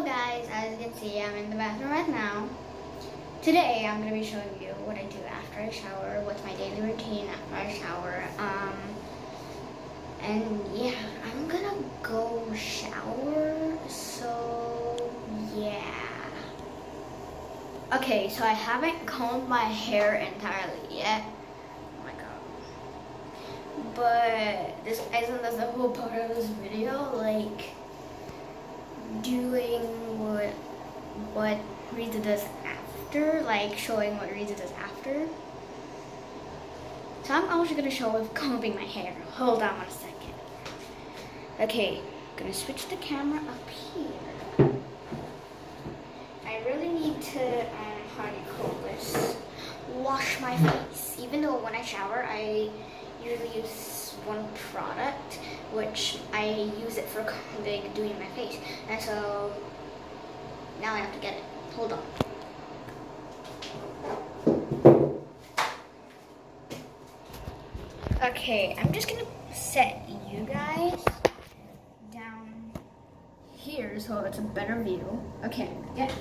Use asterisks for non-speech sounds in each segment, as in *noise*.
Hello guys, as you can see, I'm in the bathroom right now. Today, I'm going to be showing you what I do after I shower, what's my daily routine after I shower. Um, and yeah, I'm going to go shower, so yeah. Okay, so I haven't combed my hair entirely yet. Oh my god. But this isn't the whole part of this video, like doing what what Riza does after, like showing what Riza does after. So I'm also gonna show with combing my hair. Hold on one second. Okay, gonna switch the camera up here. I really need to, um, how this? Wash my face. Even though when I shower, I usually use one product, which I use it for *laughs* like, doing my face. And so now I have to get it. Hold on. Okay, I'm just gonna set you guys down here so it's a better view. Okay, get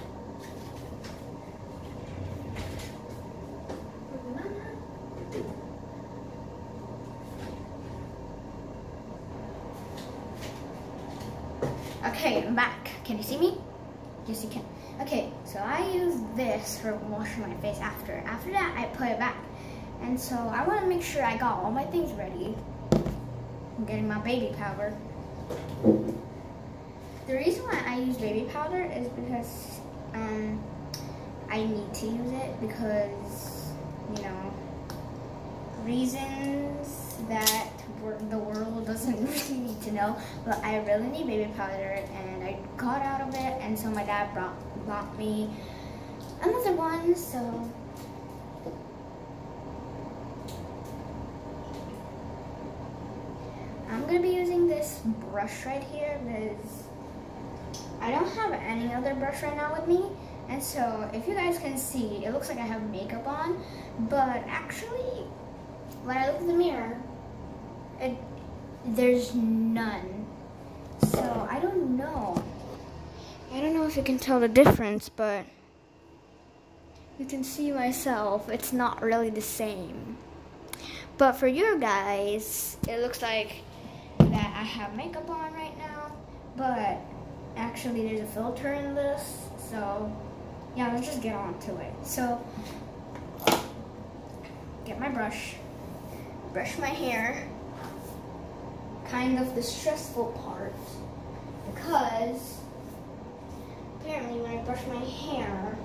Okay, I'm back. Can you see me? Yes, you can. Okay, so I use for washing my face after. After that, I put it back. And so I want to make sure I got all my things ready. I'm getting my baby powder. The reason why I use baby powder is because um, I need to use it because, you know, reasons that the world doesn't *laughs* really need to know, but I really need baby powder and I got out of it and so my dad brought, bought me another one, so I'm gonna be using this brush right here because I don't have any other brush right now with me and so if you guys can see it looks like I have makeup on but actually when I look in the mirror it, there's none. So I don't know. I don't know if you can tell the difference, but you can see myself. It's not really the same. But for you guys, it looks like that I have makeup on right now, but actually there's a filter in this, so yeah, let's just get on to it. So, get my brush, brush my hair, kind of the stressful part because apparently when I brush my hair,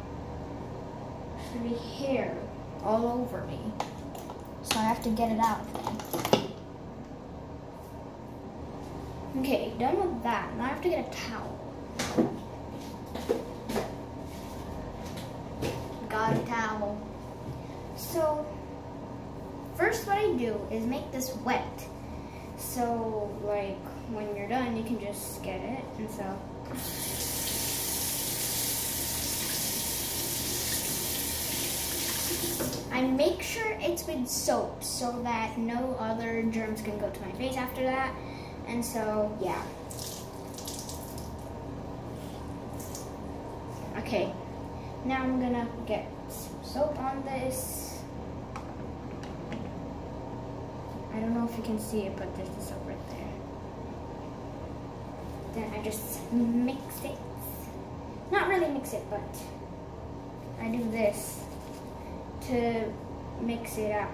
gonna be hair all over me. So I have to get it out Okay, done with that. Now I have to get a towel. Got a towel. So, first what I do is make this wet. So, like, when you're done, you can just get it, and so. I make sure it's with soap so that no other germs can go to my face after that. And so, yeah. Okay, now I'm gonna get some soap on this. I don't know if you can see it, but there's the soap right there. Then I just mix it. Not really mix it, but I do this to mix it up.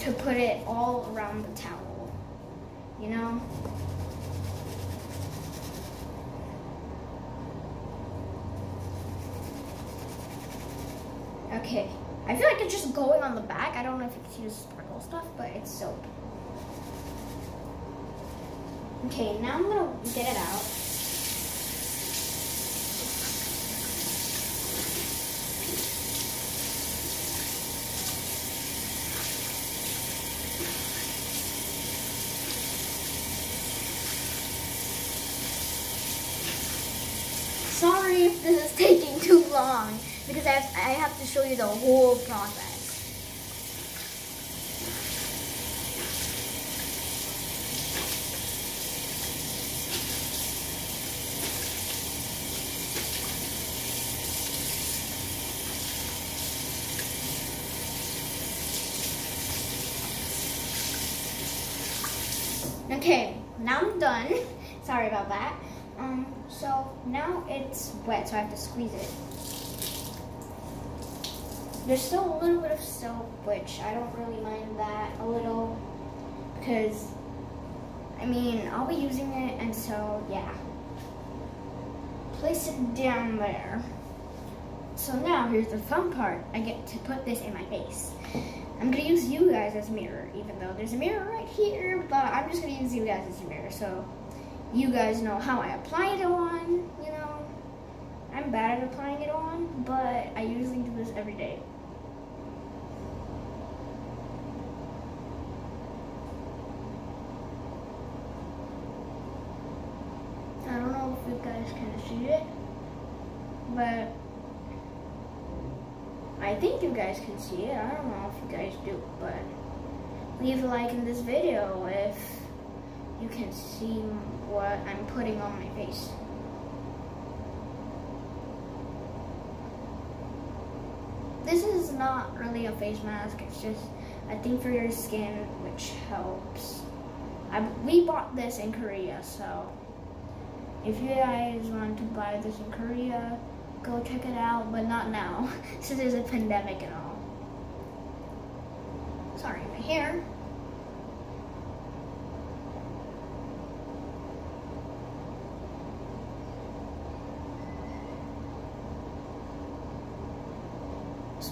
To put it all around the towel. You know? Okay. I feel like it's just going on the back. I don't know if you can the sparkle stuff, but it's soap. Okay, now I'm gonna get it out. this is taking too long because I have, I have to show you the whole process. Okay, now I'm done. Sorry about that. Um, so now it's wet, so I have to squeeze it. There's still a little bit of soap, which I don't really mind that a little because I mean I'll be using it, and so yeah. Place it down there. So now here's the fun part. I get to put this in my face. I'm gonna use you guys as a mirror, even though there's a mirror right here, but I'm just gonna use you guys as a mirror. So you guys know how I apply it on, you know. I'm bad at applying it on, but I usually do this every day. I don't know if you guys can see it, but I think you guys can see it. I don't know if you guys do, but leave a like in this video if you can see what I'm putting on my face. This is not really a face mask, it's just a thing for your skin which helps. I, we bought this in Korea, so if you guys want to buy this in Korea, go check it out, but not now, *laughs* since there's a pandemic and all. Sorry, my hair.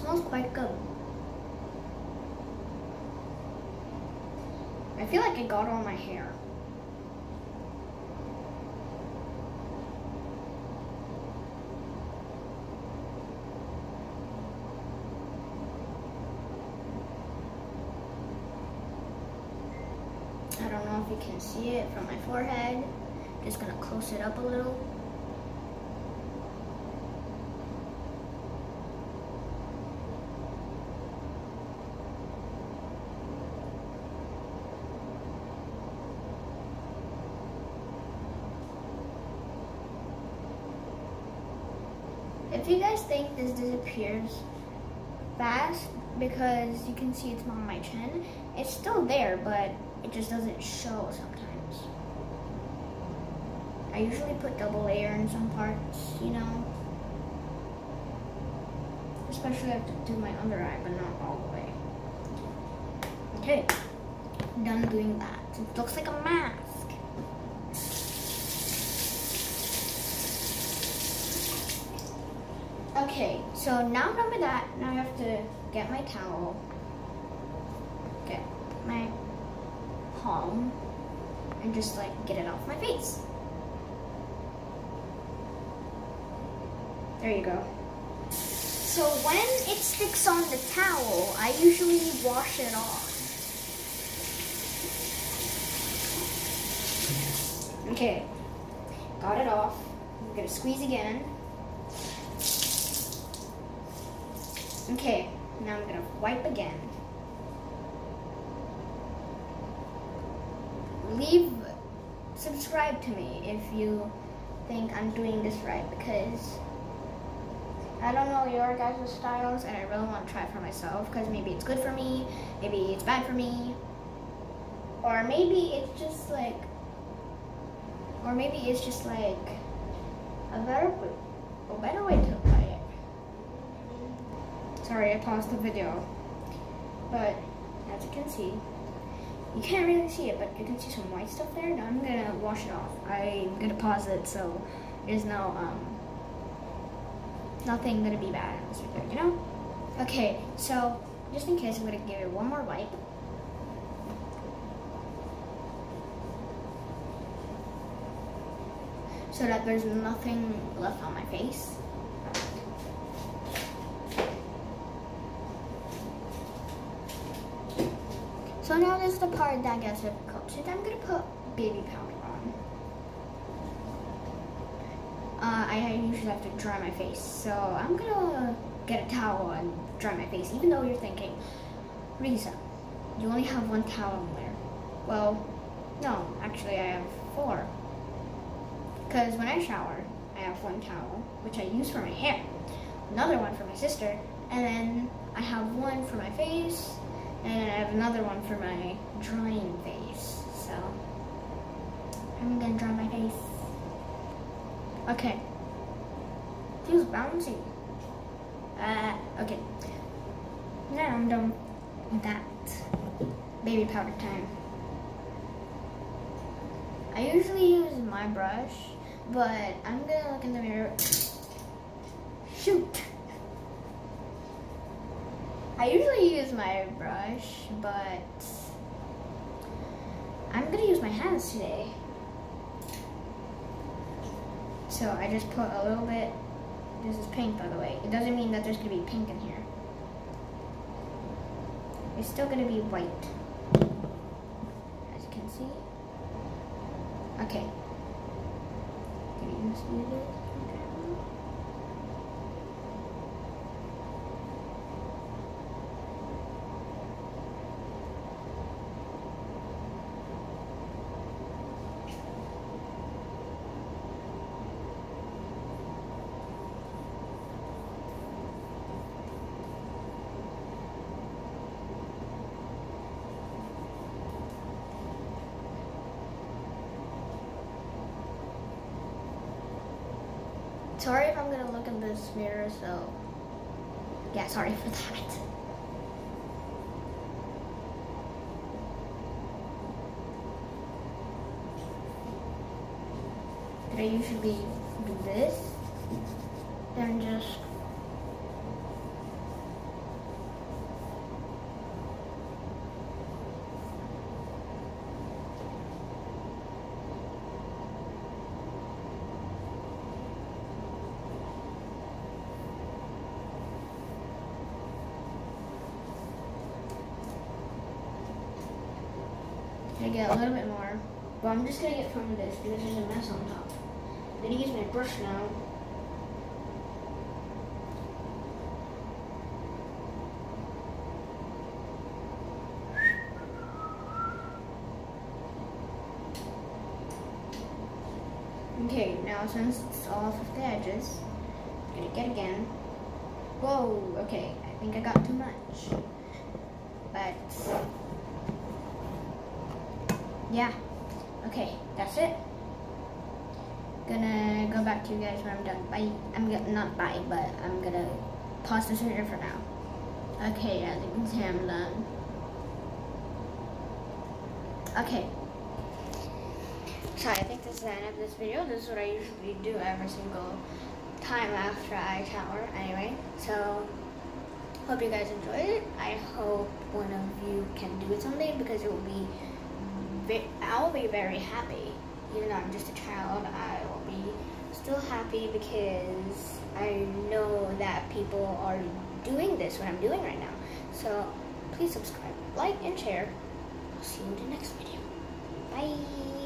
Smells quite good. I feel like it got on my hair. I don't know if you can see it from my forehead. Just gonna close it up a little. If you guys think this disappears fast because you can see it's on my chin, it's still there, but it just doesn't show sometimes. I usually put double layer in some parts, you know. Especially I have to do my under eye, but not all the way. Okay, done doing that. It looks like a mask. Okay, so now with that, now I have to get my towel, get my palm, and just like get it off my face. There you go. So when it sticks on the towel, I usually wash it off. Okay, got it off. I'm gonna squeeze again. Okay, now I'm gonna wipe again. Leave, subscribe to me if you think I'm doing this right because I don't know your guys' styles and I really want to try for myself because maybe it's good for me, maybe it's bad for me, or maybe it's just like, or maybe it's just like a better, a better way to. Sorry, I paused the video. But as you can see, you can't really see it, but you can see some white stuff there. Now I'm gonna wash it off. I'm gonna pause it so there's no um nothing gonna be bad you know? Okay, so just in case I'm gonna give it one more wipe. So that there's nothing left on my face. So now this the part that gets difficult. So I'm gonna put baby powder on. Uh, I usually have to dry my face, so I'm gonna get a towel and dry my face, even though you're thinking, Risa, you only have one towel in there. Well, no, actually I have four. Because when I shower, I have one towel, which I use for my hair, another one for my sister, and then I have one for my face, and I have another one for my drawing face. So, I'm gonna draw my face. Okay. Feels bouncy. Uh, okay. Now I'm done with that. Baby powder time. I usually use my brush, but I'm gonna look in the mirror. Shoot! I usually use my brush, but I'm gonna use my hands today. So I just put a little bit, this is pink by the way. It doesn't mean that there's gonna be pink in here. It's still gonna be white, as you can see. Okay. Can you see this? Sorry if I'm gonna look in this mirror, so yeah, sorry for that. I usually do this, then just I get a little bit more. But I'm just gonna get from this because there's a mess on top. I'm gonna use my brush now. Okay, now since it's all off of the edges, I'm gonna get again. Whoa, okay, I think I got too much. But yeah. Okay, that's it. Gonna go back to you guys when I'm done. Bye. I'm not bye, but I'm gonna pause this video for now. Okay, as you can see, I'm done. Okay. So I think this is the end of this video. This is what I usually do every single time after I shower anyway. So, hope you guys enjoyed it. I hope one of you can do it someday because it will be I'll be very happy. Even though I'm just a child, I will be still happy because I know that people are doing this, what I'm doing right now. So please subscribe, like, and share. I'll see you in the next video. Bye.